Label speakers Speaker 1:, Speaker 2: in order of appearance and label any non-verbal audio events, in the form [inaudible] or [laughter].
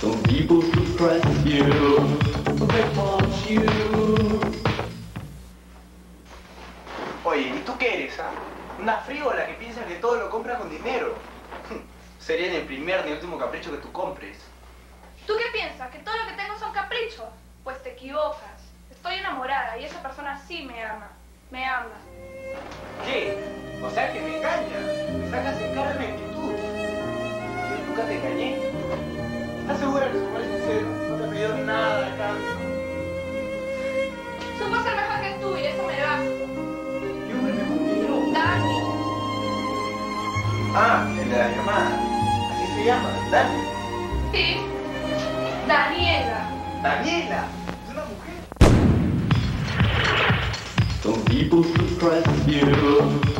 Speaker 1: Some people suppress you. They want you.
Speaker 2: Oye, ¿y tú qué eres, ah? Una frívola que piensa que todo lo compra con dinero. [laughs] Sería ni el primer ni último capricho que tú compres.
Speaker 3: ¿Tú qué piensas? ¿Que todo lo que tengo son caprichos? Pues te equivocas. Estoy enamorada y esa persona sí me ama. Me ama.
Speaker 2: ¿Qué? O sea que me engañas. Me sacas en cara de actitud. Yo nunca te engañé. ¿Estás segura que es sincero? No te he pedido nada a cambio.
Speaker 3: Supo ser mejor que tú y eso me basta.
Speaker 2: ¿Qué hombre mejor que yo?
Speaker 3: Dani.
Speaker 2: Ah, el de la llamada. Así se llama, Dani.
Speaker 3: Sí. Daniela.
Speaker 2: Daniela. Es una mujer.
Speaker 1: Some people suppress you.